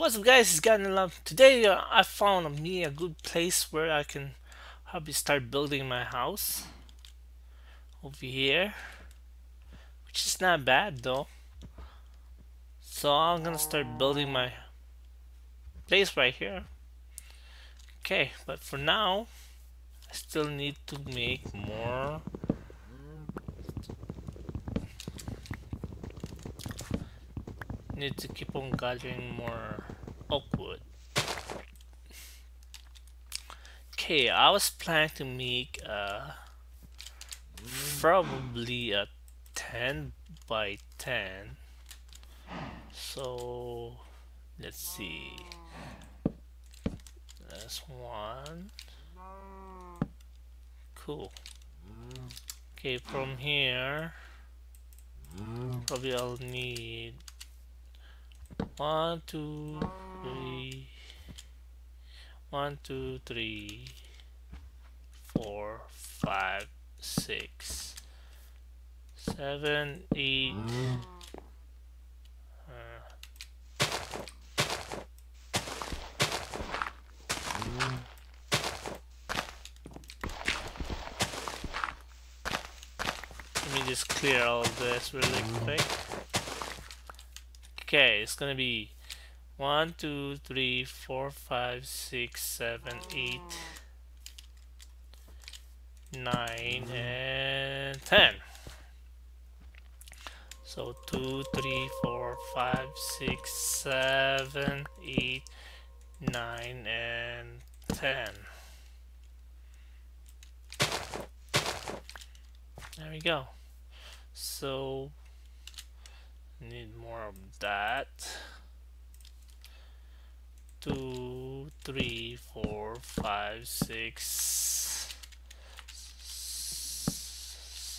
what's up guys, it's GatnilaB. Today uh, I found me a good place where I can probably start building my house. Over here. Which is not bad though. So I'm gonna start building my place right here. Okay, but for now, I still need to make more need to keep on gathering more oak wood. Okay, I was planning to make a probably a 10 by 10. So let's see. That's one. Cool. Okay, from here, probably I'll need one, two, three. One, two, three, four, five, six, seven, eight. Uh, let me just clear all this really quick. Okay, it's gonna be one, two, three, four, five, six, seven, eight, nine, and ten. So two, three, four, five, six, seven, eight, nine, and ten. There we go. So need more of that two three four five six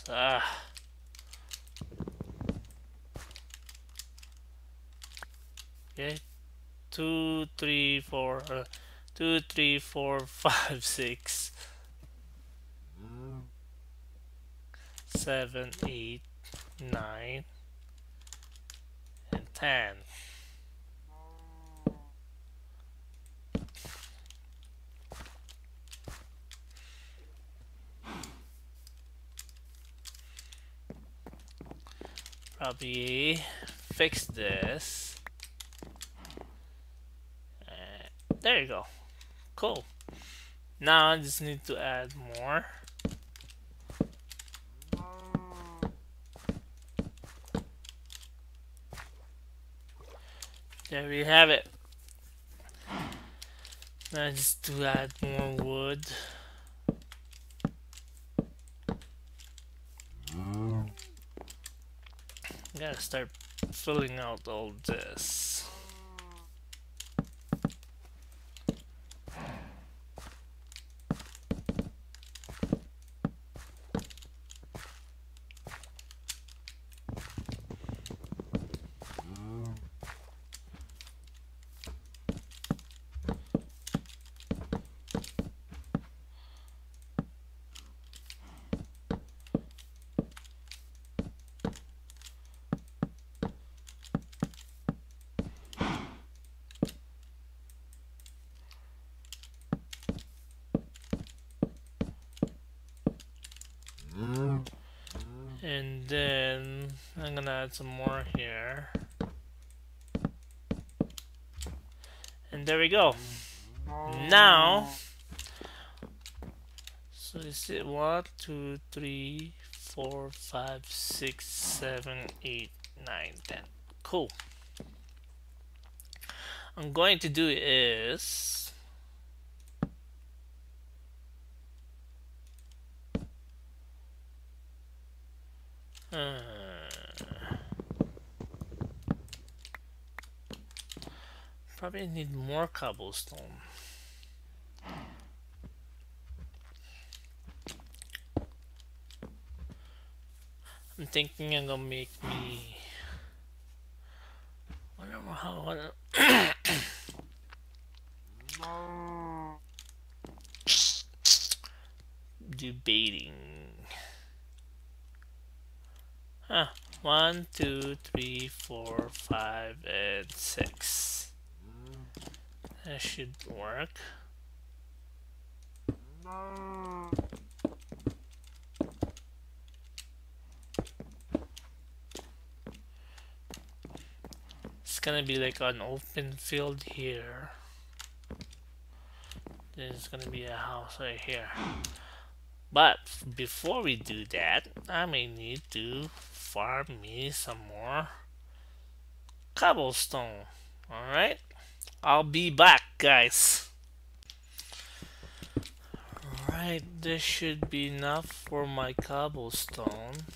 ah okay two three four uh, two three four five six seven eight nine 10. Probably fix this. Uh, there you go. Cool. Now I just need to add more. There we have it. Now just to add more wood. Gotta start filling out all this. And then I'm gonna add some more here. And there we go. Now so is it one two three four five six seven eight nine ten. Cool. I'm going to do is Uh, probably need more cobblestone. I'm thinking gonna make me. Whatever how. Whatever. Debating. Huh. One, two, three, four, five, and six. That should work. It's gonna be like an open field here. There's gonna be a house right here. But before we do that, I may need to farm me some more cobblestone. Alright? I'll be back, guys. Alright, this should be enough for my cobblestone.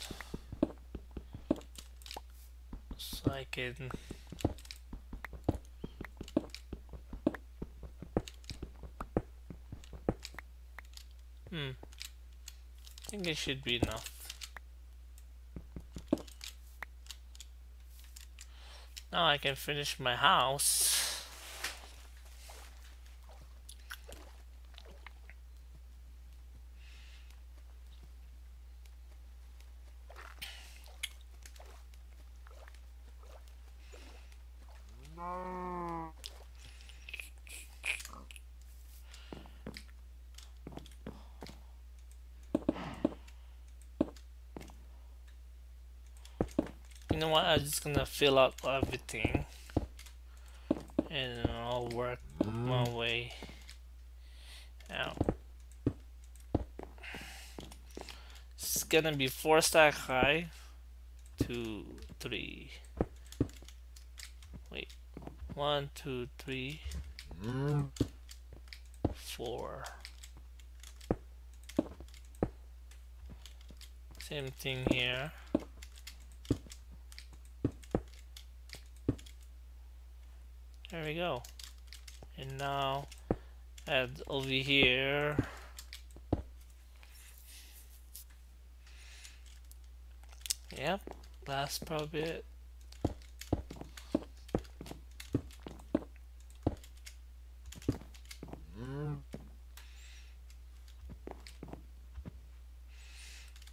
So I can Hmm. I think it should be enough. Now I can finish my house. You know what? I'm just gonna fill up everything and I'll work my mm. way out. It's gonna be four stack high, two, three. Wait, one, two, three, mm. four. Same thing here. There we go. And now add over here. Yep, that's probably it.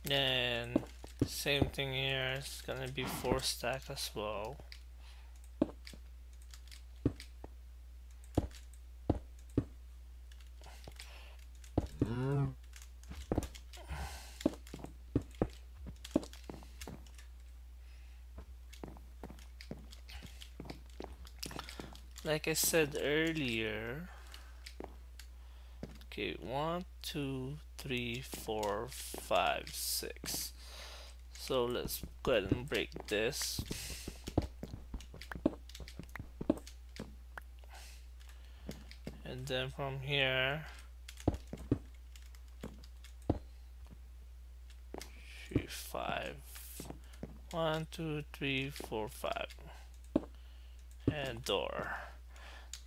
Then same thing here, it's gonna be four stack as well. Like I said earlier okay one two three four five six. So let's go ahead and break this. And then from here three five. One two three four five. And door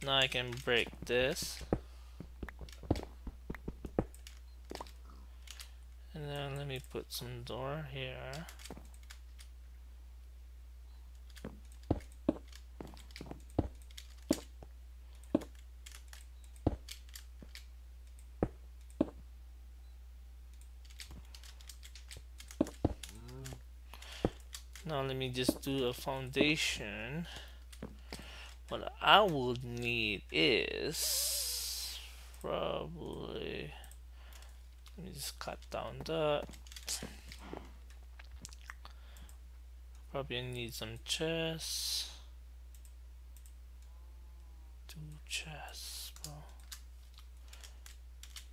now I can break this. And then let me put some door here. Now let me just do a foundation what I would need is probably let me just cut down that. Probably need some chests two chests bro.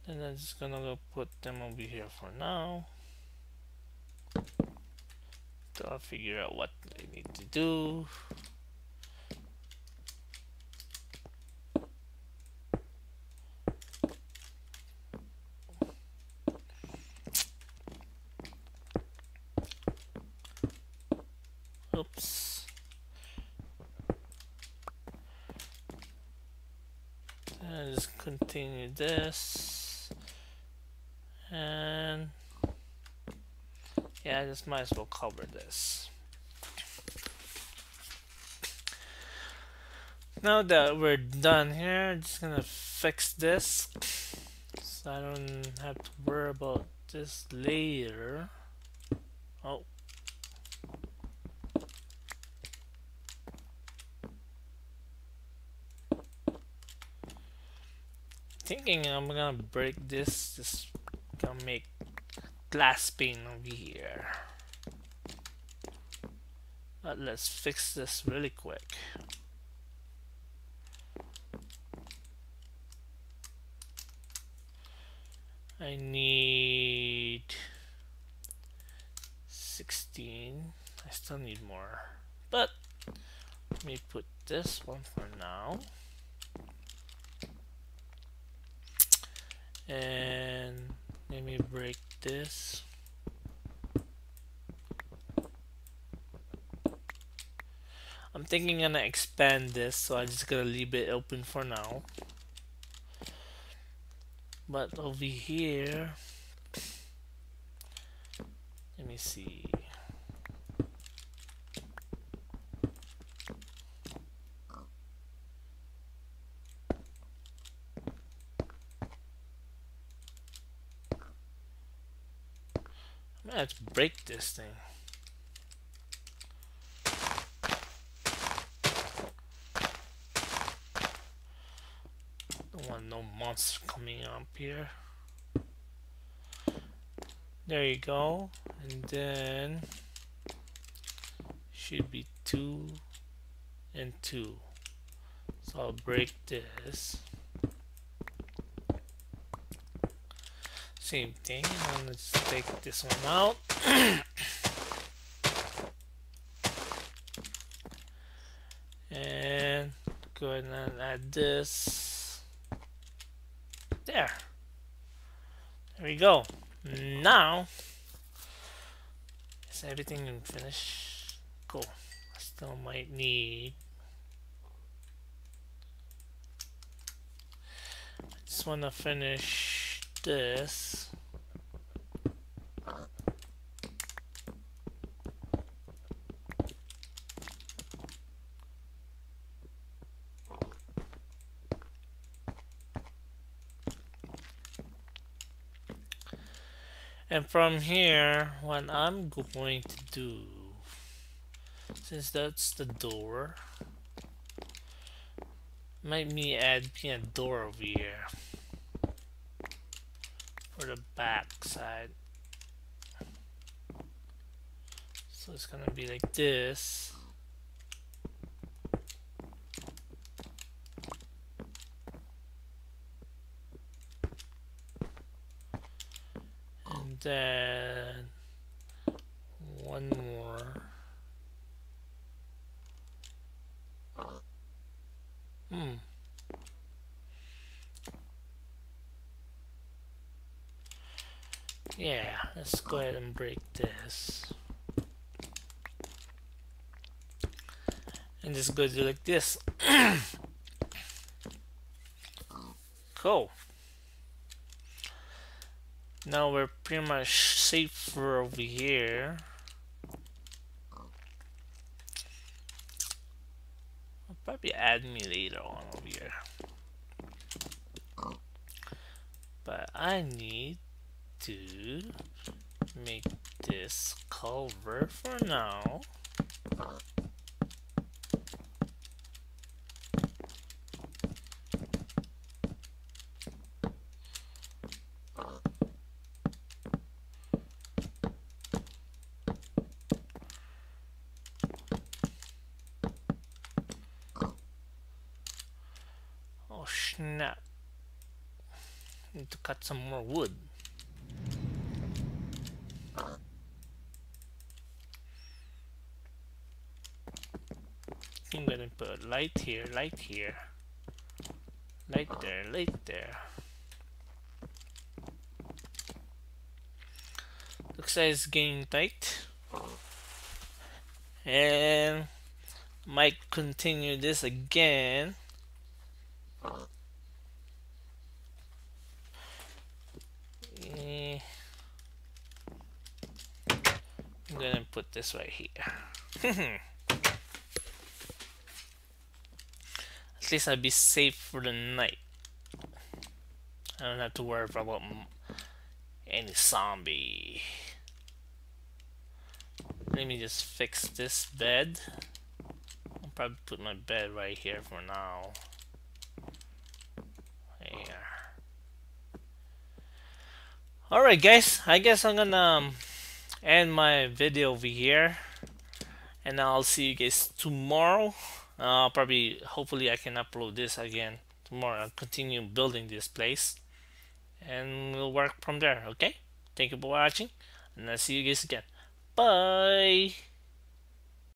Then I'm just gonna go put them over here for now. So I'll figure out what I need to do Oops. And just this. And yeah, I just might as well cover this. Now that we're done here, I'm just gonna fix this so I don't have to worry about this later. Oh, thinking I'm gonna break this, just gonna make glass pane over here. But let's fix this really quick. I need 16. I still need more. But let me put this one for now. And let me break this. I'm thinking I'm gonna expand this, so I'm just gotta leave it open for now. But over here, let me see. To break this thing. Don't want no monster coming up here. There you go. And then should be two and two. So I'll break this. Same thing. And let's take this one out. and go ahead and add this. There. There we go. Now, is everything finished? Cool. I still might need. I just want to finish this. And from here, what I'm going to do, since that's the door, might me add me a door over here for the back side. So it's gonna be like this. And then one more. Hmm. Yeah, let's go ahead and break this. And just go do like this. cool. Now we're pretty much safe for over here. I'll probably add me later on over here. But I need to make this cover for now. Oh snap. Need to cut some more wood. I'm gonna put light here, light here, light there, light there. Looks like it's getting tight. And might continue this again. Eh. I'm gonna put this right here. least I'll be safe for the night. I don't have to worry about any zombie. Let me just fix this bed. I'll probably put my bed right here for now. Here. Alright guys, I guess I'm gonna um, end my video over here and I'll see you guys tomorrow uh, probably hopefully I can upload this again tomorrow I'll continue building this place. And we'll work from there okay? Thank you for watching and I'll see you guys again. Bye